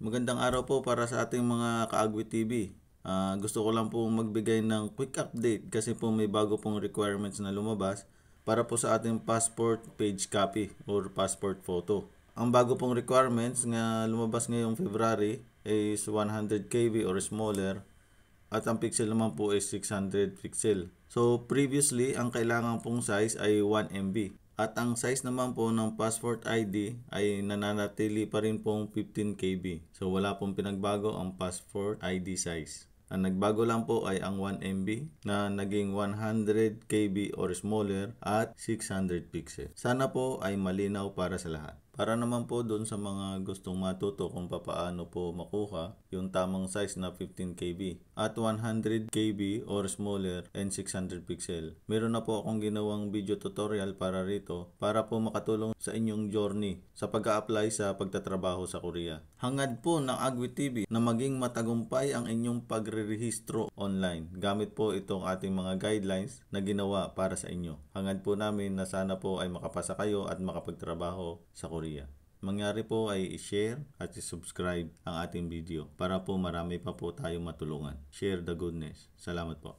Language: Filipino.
Magandang araw po para sa ating mga Kaagwi TV. Ah, gusto ko lang po magbigay ng quick update kasi po may bago pong requirements na lumabas para po sa ating passport page copy or passport photo. Ang bago pong requirements nga lumabas ngayong February is 100 KB or smaller at ang pixel naman po is 600 pixel. So previously, ang kailangan pong size ay 1 MB. At ang size naman po ng passport ID ay nananatili pa rin pong 15 KB. So wala pong pinagbago ang passport ID size. Ang nagbago lang po ay ang 1 MB na naging 100 KB or smaller at 600 pixel. Sana po ay malinaw para sa lahat. Para naman po doon sa mga gustong matuto kung papaano po makuha yung tamang size na 15 KB at 100 KB or smaller and 600 pixel. Meron na po akong ginawang video tutorial para rito para po makatulong sa inyong journey sa pag apply sa pagtatrabaho sa Korea. Hangad po ng Agwi TV na maging matagumpay ang inyong pagre-rehistro online gamit po itong ating mga guidelines na ginawa para sa inyo. Hangad po namin na sana po ay makapasa kayo at makapagtrabaho sa Korea. Mangyari po ay i-share at i-subscribe ang ating video para po marami pa po tayong matulungan. Share the goodness. Salamat po.